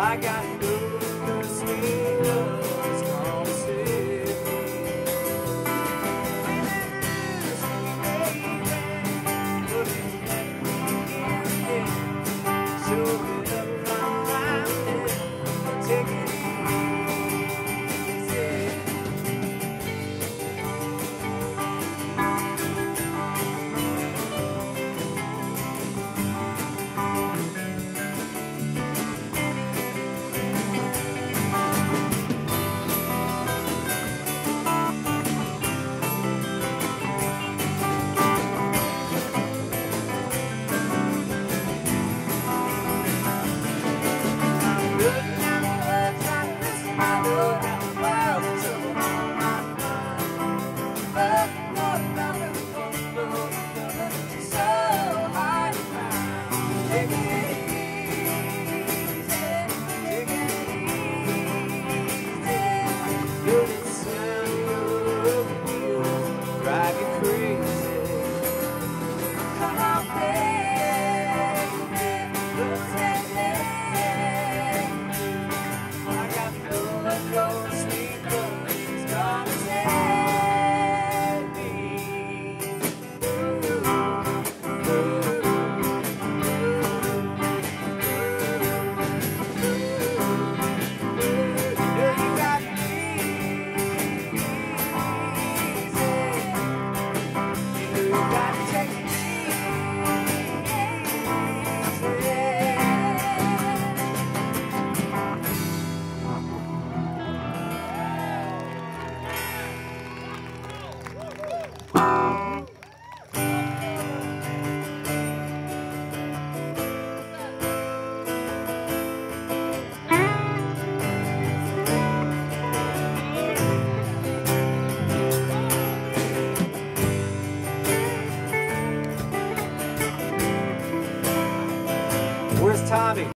I got Tommy.